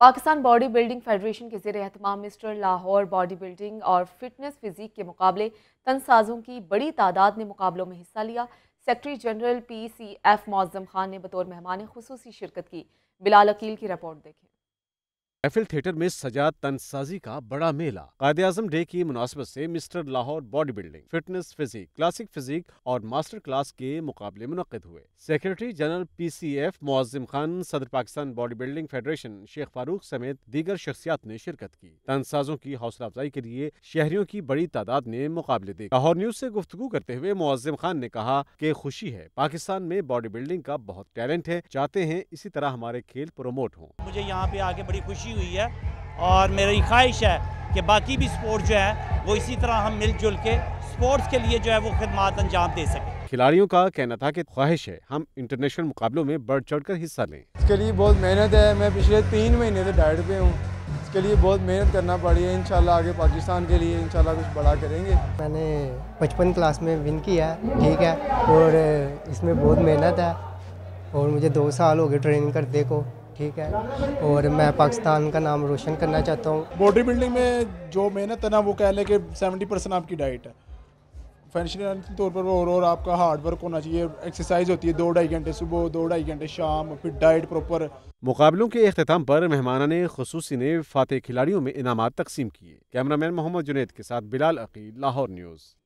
Pakistan body building federation के जेर अहतमाम मिस्टर लाहौर बॉडी बिल्डिंग और फिटनेस फिजिक के मुकाबले तनसाजों की बड़ी तादाद ने मुकाबलों में हिस्सा लिया। Secretary general P C F Moazzam Khan ने बतौर मेहमान खसूसी शिरकत की। बिलाल अकील की रिपोर्ट देखें। एफिल थिएटर में सजा तनसाजी का बड़ा मेला। कायद आज़म डे की मुनासिबत से mister Lahore bodybuilding fitness physique, classic physique और मास्टर क्लास के मुकाबले मुनद हुए। Secretary general P C F Muazzam Khan, सदर Pakistan body building federation Sheikh Farooq समेत दीगर शख्सियात ने शिरकत की। तनसाजों की हौसला अफजाई के लिए शहरियों की बड़ी तादाद ने मुकाबले दे लाहौर न्यूज़ ऐसी गुफ्तु करते हुए मुआजिम खान ने कहा की खुशी है, पाकिस्तान में बॉडी बिल्डिंग का बहुत टैलेंट है, चाहते हैं इसी तरह हमारे खेल प्रोमोट हों। मुझे यहाँ पे आके बड़ी खुशी हुई है और मेरी ख्वाहिश है कि बाकी भी स्पोर्ट जो है वो इसी तरह हम मिलजुल के स्पोर्ट्स के लिए जो है वो खदमात अंजाम दे सकें। खिलाड़ियों का कहना था कि ख्वाहिश है हम इंटरनेशनल मुकाबलों में बढ़ चढ़ कर हिस्सा लें। इसके लिए बहुत मेहनत है मैं पिछले तीन महीने से डाइट पे हूँ। इसके लिए बहुत मेहनत करना पड़ी है इंशाल्लाह आगे पाकिस्तान के लिए इंशाल्लाह कुछ बड़ा करेंगे। मैंने पचपन क्लास में विन किया है ठीक है और इसमें बहुत मेहनत है और मुझे दो साल हो गए ट्रेनिंग करते को। ठीक है। और मैं पाकिस्तान का नाम रोशन करना चाहता हूँ। बॉडी बिल्डिंग में जो मेहनत है ना वो कह लें कि सेवेंटी परसेंट आपकी डाइट है। फाइनेंशियल तौर पर और और आपका हार्ड वर्क होना चाहिए। एक्सरसाइज होती है दो ढाई घंटे सुबह दो ढाई घंटे शाम फिर डाइट प्रॉपर मुकाबलों के अख्ताम पर मेहमान ने खसूसी ने फातह खिलाड़ियों में इनाम तकसीम किए। कैमरामैन मोहम्मद जुनेद के साथ बिलाल अकील लाहौर न्यूज़।